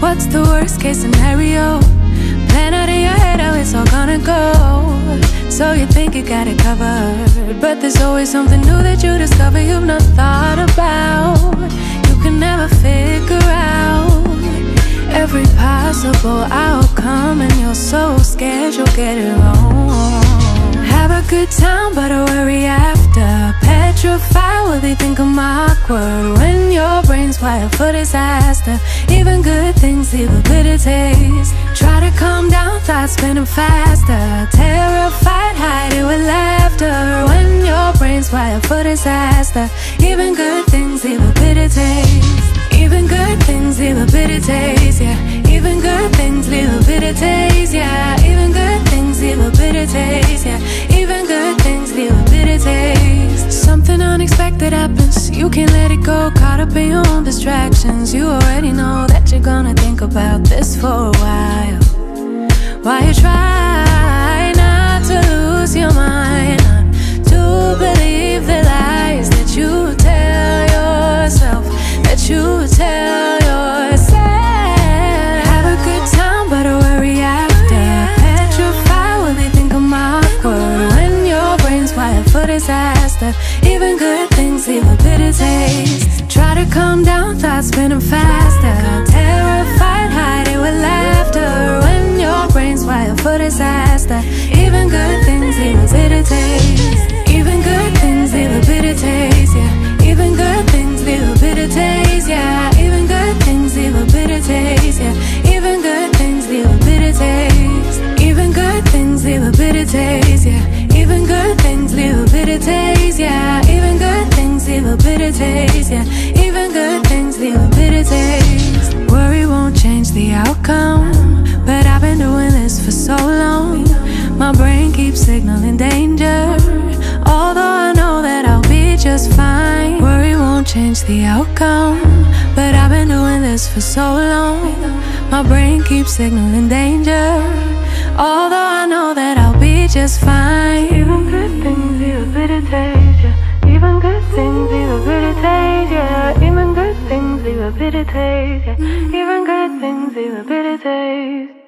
What's the worst case scenario? Plan out in your head how it's all gonna go. So you think you got it covered. But there's always something new that you discover you've not thought about. You can never figure out every possible outcome, and you're so scared you'll get it wrong. Have a good time, but I worry after. Petrified, what they think I'm awkward. When your brain's wired for disaster, even good things leave a bitter taste. Try to calm down, thoughts spinning faster. Terrified, hide it with laughter. When your brain's wired for disaster, even good things leave a bitter taste. Even good things leave a bitter taste, yeah. Even good things leave a bitter taste, yeah. Even good things leave a bitter taste, yeah. Even good things leave a bitter taste. Something unexpected happens, you can't let it go. Caught up in your own distractions, you already know that you're gonna think about this for a while. Why you try disaster, even good things leave a bitter taste. Even good things leave a bitter taste, yeah. Even good things leave a bitter taste, yeah. Even good things leave a bitter taste, yeah. Even good things leave a bitter taste. Even good things leave a bitter taste, yeah. Even good things leave a bitter taste, yeah. Even good things leave a bitter taste, yeah. Even good things leave a bitter taste. Worry won't change the outcome, keeps signaling danger, although I know that I'll be just fine. Worry won't change the outcome, but I've been doing this for so long. My brain keeps signaling danger, although I know that I'll be just fine. Even good things leave a bitter taste, yeah. Even good things leave a bitter taste, yeah. Even good things leave a bitter taste, yeah. Even good things leave a